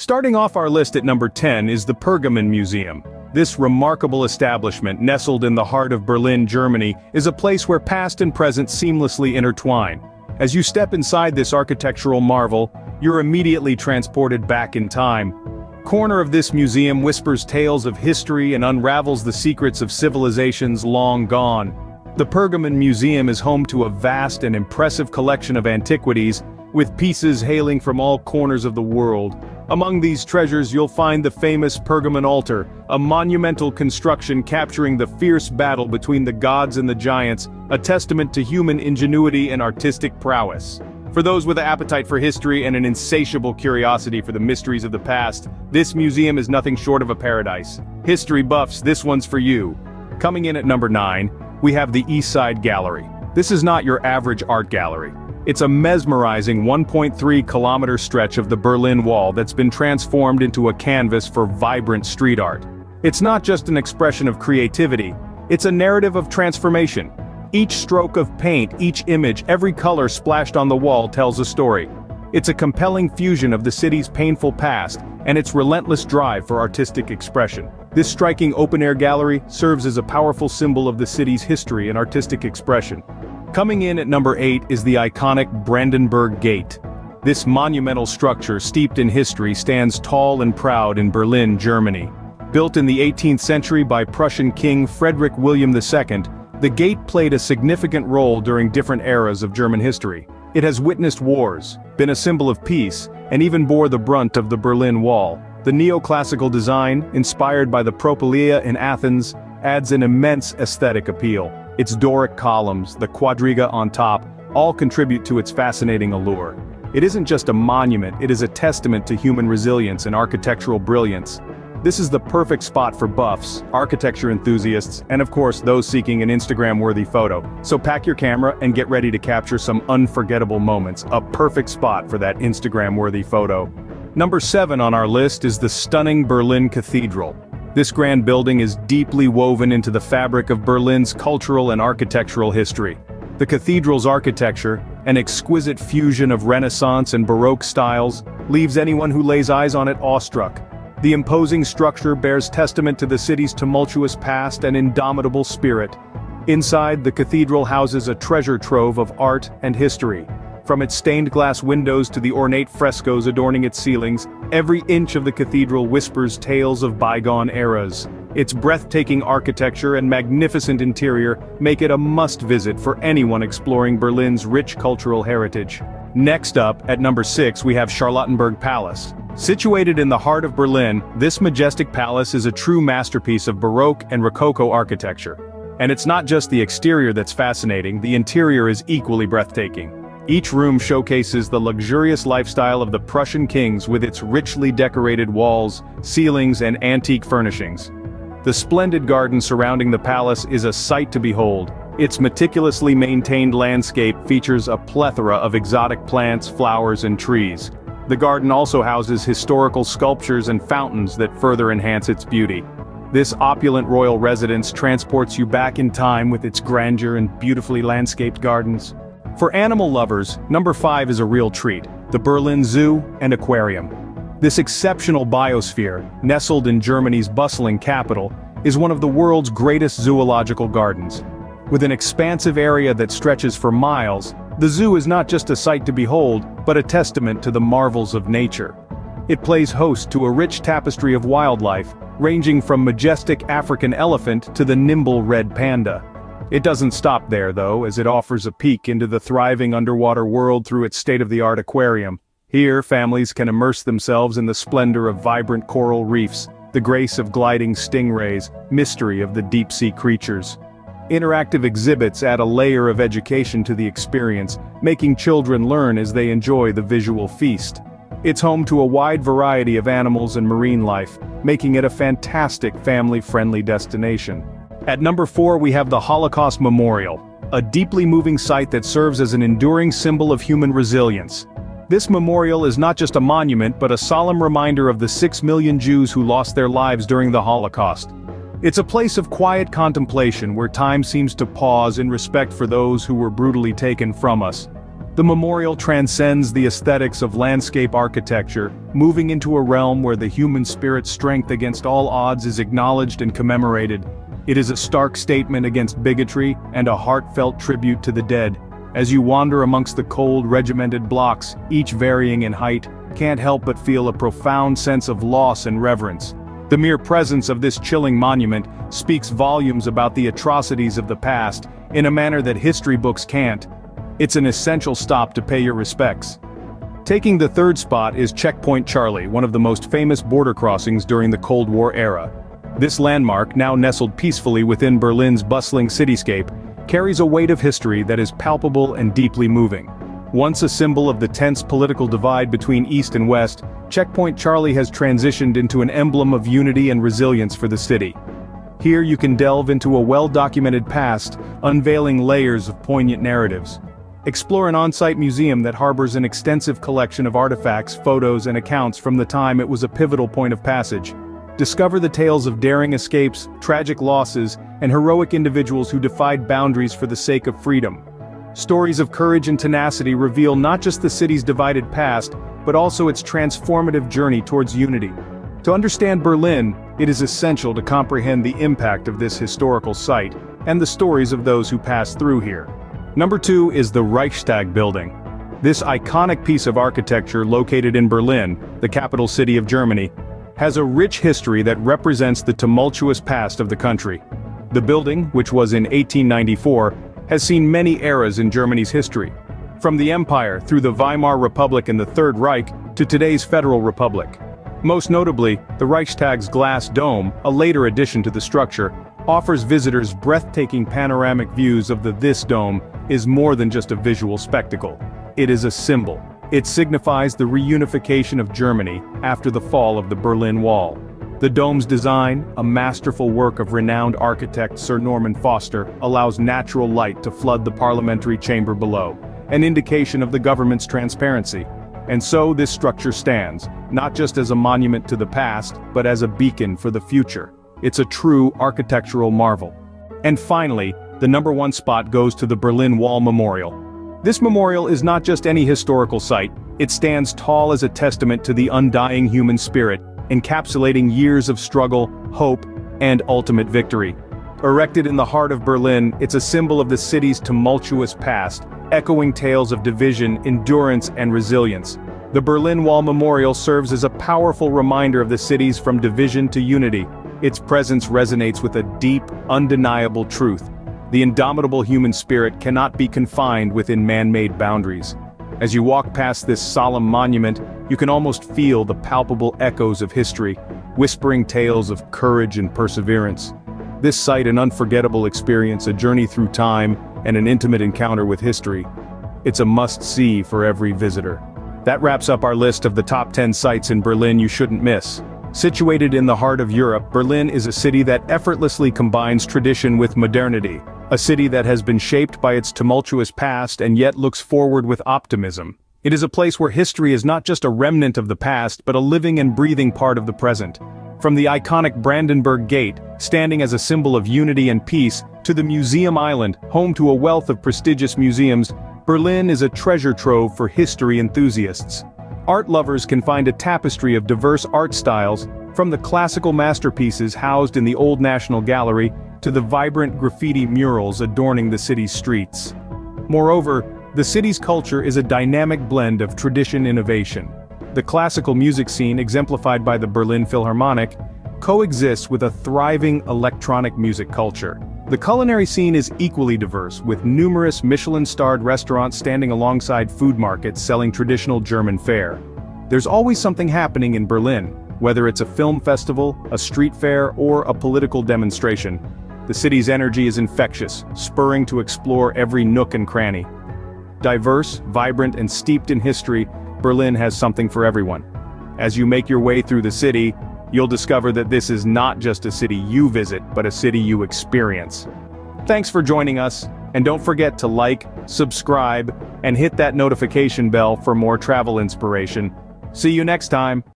Starting off our list at number 10 is the Pergamon Museum. This remarkable establishment, nestled in the heart of Berlin, Germany, is a place where past and present seamlessly intertwine. As you step inside this architectural marvel, you're immediately transported back in time. Corner of this museum whispers tales of history and unravels the secrets of civilizations long gone. The Pergamon Museum is home to a vast and impressive collection of antiquities, with pieces hailing from all corners of the world. Among these treasures you'll find the famous Pergamon altar, a monumental construction capturing the fierce battle between the gods and the giants, a testament to human ingenuity and artistic prowess. For those with an appetite for history and an insatiable curiosity for the mysteries of the past, this museum is nothing short of a paradise. History buffs, this one's for you. Coming in at number 9, we have the East Side Gallery. This is not your average art gallery. It's a mesmerizing 1.3 kilometer stretch of the Berlin Wall that's been transformed into a canvas for vibrant street art. It's not just an expression of creativity, it's a narrative of transformation. Each stroke of paint, each image, every color splashed on the wall tells a story. It's a compelling fusion of the city's painful past and its relentless drive for artistic expression. This striking open-air gallery serves as a powerful symbol of the city's history and artistic expression. Coming in at number 8 is the iconic Brandenburg Gate. This monumental structure steeped in history stands tall and proud in Berlin, Germany. Built in the 18th century by Prussian King Frederick William II, the gate played a significant role during different eras of German history. It has witnessed wars, been a symbol of peace, and even bore the brunt of the Berlin Wall. The neoclassical design, inspired by the Propylaea in Athens, adds an immense aesthetic appeal. Its Doric columns, the quadriga on top, all contribute to its fascinating allure. It isn't just a monument, it is a testament to human resilience and architectural brilliance. This is the perfect spot for buffs, architecture enthusiasts, and of course those seeking an Instagram-worthy photo. So pack your camera and get ready to capture some unforgettable moments, a perfect spot for that Instagram-worthy photo. Number 7 on our list is the stunning Berlin Cathedral. This grand building is deeply woven into the fabric of Berlin's cultural and architectural history. The cathedral's architecture, an exquisite fusion of Renaissance and Baroque styles, leaves anyone who lays eyes on it awestruck. The imposing structure bears testament to the city's tumultuous past and indomitable spirit. Inside, the cathedral houses a treasure trove of art and history, from its stained glass windows to the ornate frescoes adorning its ceilings, every inch of the cathedral whispers tales of bygone eras. Its breathtaking architecture and magnificent interior make it a must-visit for anyone exploring Berlin's rich cultural heritage. Next up, at number 6 we have Charlottenburg Palace. Situated in the heart of Berlin, this majestic palace is a true masterpiece of Baroque and Rococo architecture. And it's not just the exterior that's fascinating, the interior is equally breathtaking. Each room showcases the luxurious lifestyle of the Prussian kings with its richly decorated walls, ceilings and antique furnishings. The splendid garden surrounding the palace is a sight to behold. Its meticulously maintained landscape features a plethora of exotic plants, flowers and trees. The garden also houses historical sculptures and fountains that further enhance its beauty. This opulent royal residence transports you back in time with its grandeur and beautifully landscaped gardens. For animal lovers, number 5 is a real treat, the Berlin Zoo and Aquarium. This exceptional biosphere, nestled in Germany's bustling capital, is one of the world's greatest zoological gardens. With an expansive area that stretches for miles, the zoo is not just a sight to behold, but a testament to the marvels of nature. It plays host to a rich tapestry of wildlife, ranging from majestic African elephant to the nimble red panda. It doesn't stop there though, as it offers a peek into the thriving underwater world through its state-of-the-art aquarium. Here, families can immerse themselves in the splendor of vibrant coral reefs, the grace of gliding stingrays, mystery of the deep-sea creatures. Interactive exhibits add a layer of education to the experience, making children learn as they enjoy the visual feast. It's home to a wide variety of animals and marine life, making it a fantastic family-friendly destination. At number 4 we have the Holocaust Memorial, a deeply moving site that serves as an enduring symbol of human resilience. This memorial is not just a monument but a solemn reminder of the six million Jews who lost their lives during the Holocaust. It's a place of quiet contemplation where time seems to pause in respect for those who were brutally taken from us. The memorial transcends the aesthetics of landscape architecture, moving into a realm where the human spirit's strength against all odds is acknowledged and commemorated. It is a stark statement against bigotry and a heartfelt tribute to the dead. As you wander amongst the cold regimented blocks, each varying in height, can't help but feel a profound sense of loss and reverence. The mere presence of this chilling monument speaks volumes about the atrocities of the past, in a manner that history books can't, it's an essential stop to pay your respects. Taking the third spot is Checkpoint Charlie, one of the most famous border crossings during the Cold War era. This landmark, now nestled peacefully within Berlin's bustling cityscape, carries a weight of history that is palpable and deeply moving. Once a symbol of the tense political divide between East and West, Checkpoint Charlie has transitioned into an emblem of unity and resilience for the city. Here you can delve into a well-documented past, unveiling layers of poignant narratives. Explore an on-site museum that harbors an extensive collection of artifacts, photos and accounts from the time it was a pivotal point of passage. Discover the tales of daring escapes, tragic losses, and heroic individuals who defied boundaries for the sake of freedom. Stories of courage and tenacity reveal not just the city's divided past, but also its transformative journey towards unity. To understand Berlin, it is essential to comprehend the impact of this historical site, and the stories of those who passed through here. Number 2 is the Reichstag building. This iconic piece of architecture located in Berlin, the capital city of Germany, has a rich history that represents the tumultuous past of the country. The building, which was in 1894, has seen many eras in Germany's history. From the Empire through the Weimar Republic and the Third Reich to today's Federal Republic. Most notably, the Reichstag's glass dome, a later addition to the structure, offers visitors breathtaking panoramic views of the This Dome is more than just a visual spectacle. It is a symbol. It signifies the reunification of Germany after the fall of the Berlin Wall. The dome's design, a masterful work of renowned architect Sir Norman Foster, allows natural light to flood the parliamentary chamber below, an indication of the government's transparency. And so this structure stands, not just as a monument to the past, but as a beacon for the future. It's a true architectural marvel. And finally, the number one spot goes to the Berlin Wall Memorial. This memorial is not just any historical site, it stands tall as a testament to the undying human spirit, encapsulating years of struggle, hope, and ultimate victory. Erected in the heart of Berlin, it's a symbol of the city's tumultuous past, echoing tales of division, endurance, and resilience. The Berlin Wall Memorial serves as a powerful reminder of the city's from division to unity, its presence resonates with a deep, undeniable truth. The indomitable human spirit cannot be confined within man-made boundaries. As you walk past this solemn monument, you can almost feel the palpable echoes of history, whispering tales of courage and perseverance. This site an unforgettable experience, a journey through time, and an intimate encounter with history. It's a must-see for every visitor. That wraps up our list of the top 10 sites in Berlin you shouldn't miss. Situated in the heart of Europe, Berlin is a city that effortlessly combines tradition with modernity, a city that has been shaped by its tumultuous past and yet looks forward with optimism. It is a place where history is not just a remnant of the past but a living and breathing part of the present. From the iconic Brandenburg Gate, standing as a symbol of unity and peace, to the Museum Island, home to a wealth of prestigious museums, Berlin is a treasure trove for history enthusiasts. Art lovers can find a tapestry of diverse art styles, from the classical masterpieces housed in the Old National Gallery to the vibrant graffiti murals adorning the city's streets. Moreover, the city's culture is a dynamic blend of tradition innovation. The classical music scene exemplified by the Berlin Philharmonic coexists with a thriving electronic music culture. The culinary scene is equally diverse, with numerous Michelin-starred restaurants standing alongside food markets selling traditional German fare. There's always something happening in Berlin, whether it's a film festival, a street fair, or a political demonstration. The city's energy is infectious, spurring to explore every nook and cranny. Diverse, vibrant, and steeped in history, Berlin has something for everyone. As you make your way through the city, you'll discover that this is not just a city you visit, but a city you experience. Thanks for joining us, and don't forget to like, subscribe, and hit that notification bell for more travel inspiration. See you next time.